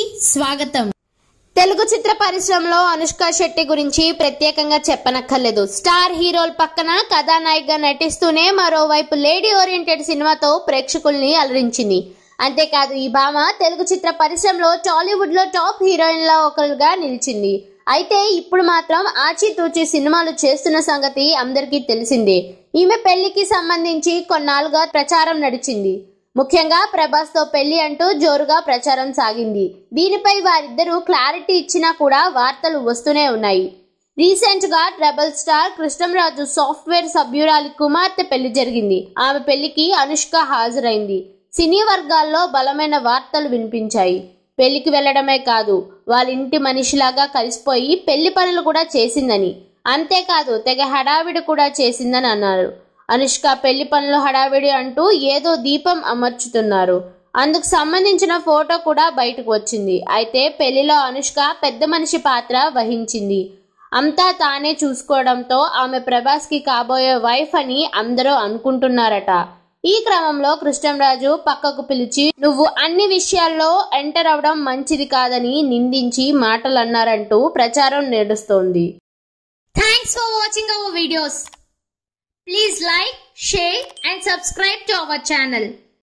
స్వాగతం. తెలుగు చిత్ర పరిశ్రమలో అనుష్క శెట్టి గురించి ప్రత్యేకంగా చెప్పనక్కర్లేదు. స్టార్ హీరోల పక్కన కథానాయికగా నటిస్తూనే మరోవైపు లేడీ ఓరియంటెడ్ సినిమాతో ప్రేక్షకుల్ని అలరించింది. అంతేకాదు ఈ భామ తెలుగు చిత్ర పరిశ్రమలో టాలీవుడ్లో టాప్ హీరోయిన్ల ఒకరుగా నిలిచింది. అయితే ఇప్పుడు మాత్రం ఆచితూచి సినిమాలు చేస్తున్న సంగతి అందరికీ తెలిసిందే. ఈమె పెళ్ళికి సంబంధించి కొన్నాళ్ళుగా ప్రచారం నడిచింది. ముఖ్యంగా ప్రభాస్తో పెళ్ళి అంటూ జోరుగా ప్రచారం సాగింది. దీనిపై వారిద్దరూ క్లారిటీ ఇచ్చినా కూడా వార్తలు వస్తూనే ఉన్నాయి. రీసెంట్గా ట్రబుల్ స్టార్ కృష్ణంరాజు సాఫ్ట్వేర్ సభ్యురాలి కుమార్తె పెళ్ళి జరిగింది. ఆమె పెళ్ళికి అనుష్క హాజరైంది. సినీ వర్గాల్లో బలమైన వార్తలు వినిపించాయి. పెళ్ళికి వెళ్ళడమే కాదు వాళ్ళ ఇంటి మనిషిలాగా కలిసిపోయి పెళ్ళి పనులు కూడా చేసిందని. అంతేకాదు తెగ హడావిడి కూడా చేసిందని అన్నారు. అనుష్క పెళ్ళి పనులు హడావిడి అంటూ ఏదో దీపం అమర్చుతున్నారు. అందుకు సంబంధించిన ఫోటో కూడా బయటకు వచ్చింది. అయితే పెళ్ళిలో అనుష్క పెద్ద మనిషి పాత్ర వహించింది. అంతా తానే చూసుకోవడంతో ఆమె ప్రభాస్కి కాబోయే వైఫ్ అని అందరూ అనుకుంటున్నారట. ఈ క్రమంలో కృష్ణంరాజు పక్కకు పిలిచి నువ్వు అన్ని విషయాల్లో ఎంటర్ అవడం మంచిది కాదని నిందించి మాటలు అన్నారంటూ ప్రచారం నడుస్తోంది. Thanks for watching our videos Please like, share and subscribe to our channel.